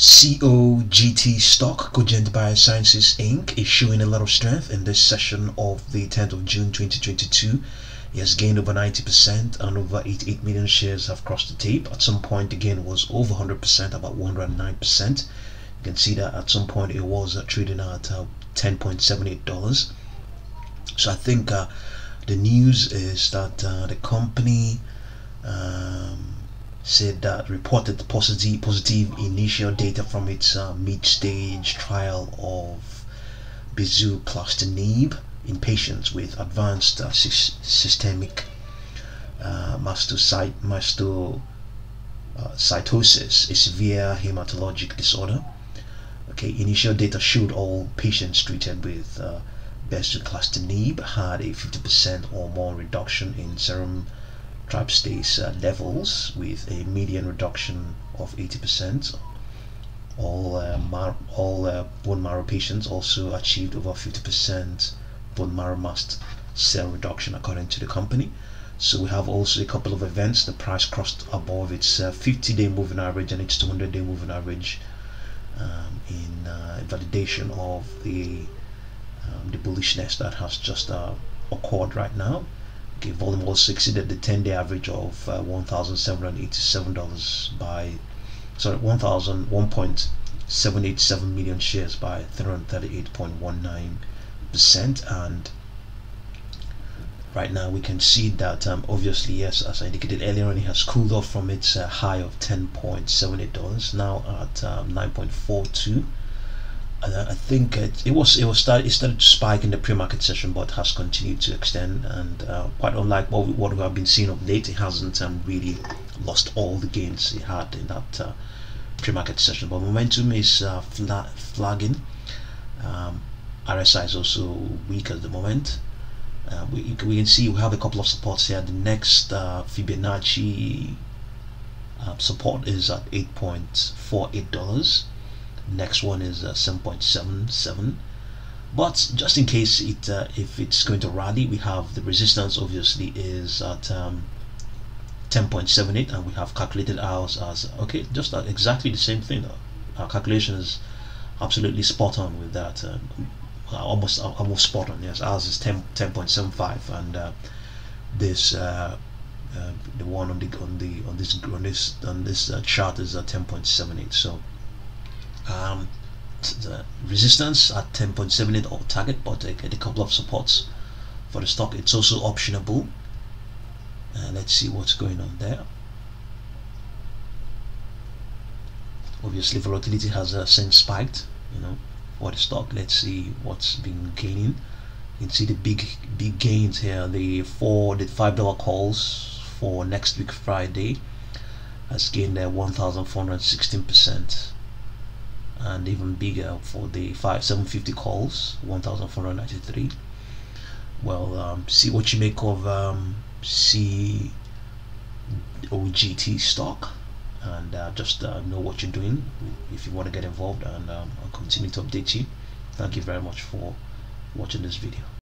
COGT stock, Cogent Biosciences Inc., is showing a lot of strength in this session of the 10th of June 2022. It has gained over 90% and over 88 million shares have crossed the tape. At some point, the gain was over 100%, about 109%. You can see that at some point it was uh, trading at uh, $10.78. So I think uh, the news is that uh, the company um, said that reported positive positive initial data from its uh, mid-stage trial of bezuclastinib in patients with advanced uh, systemic uh, mastocyte, mastocytosis, a severe hematologic disorder. Okay, initial data showed all patients treated with uh, bezuclastinib had a 50% or more reduction in serum tryptase uh, levels with a median reduction of 80%. All, uh, all uh, bone marrow patients also achieved over 50% bone marrow mast cell reduction according to the company. So we have also a couple of events. The price crossed above its 50-day uh, moving average and its 200-day moving average um, in uh, validation of the um, the bullishness that has just uh, occurred right now. Okay, volume also exceeded the 10-day average of uh, $1,787 by, sorry, 1,000, 1.787 million shares by 338.19%. And right now we can see that um, obviously, yes, as I indicated earlier on, it has cooled off from its uh, high of $10.78, now at um, 9.42 I think it, it was it was started it started to spike in the pre-market session, but has continued to extend. And uh, quite unlike what we, what we have been seeing of late, it hasn't um, really lost all the gains it had in that uh, pre-market session. But momentum is uh, fla flagging. Um, RSI is also weak at the moment. Uh, we, we can see we have a couple of supports here. The next uh, Fibonacci uh, support is at eight point four eight dollars next one is uh, 7.77 but just in case it uh, if it's going to rally we have the resistance obviously is at um, 10.78 and we have calculated ours as okay just uh, exactly the same thing. Our calculation is absolutely spot on with that uh, almost almost spot on yes. Ours is 10 10.75 and uh, this uh, uh, the one on the on the on this on this on this chart is at 10.78 so um, the resistance at 10.78 or target but I get a couple of supports for the stock. It's also optionable. Uh, let's see what's going on there. Obviously volatility has uh, since spiked you know for the stock. Let's see what's been gaining. You can see the big big gains here the four the five dollar calls for next week Friday has gained there 1416 percent and even bigger for the 5 750 calls 1493 well um, see what you make of um, COGT stock and uh, just uh, know what you're doing if you want to get involved and um, I'll continue to update you. Thank you very much for watching this video